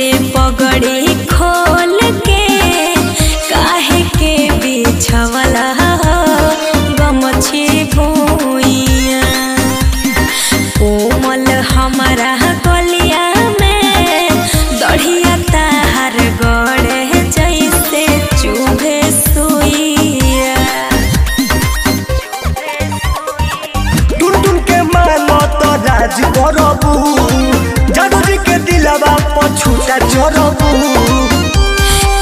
से पगड़ी खोल के काहे के बिछवला गमछी भूइया। कोमल हमारा गलिया में दढ़िया तार गड़े जैसे चूहे सुइया। टुन टुन के मानो तो राज करबू।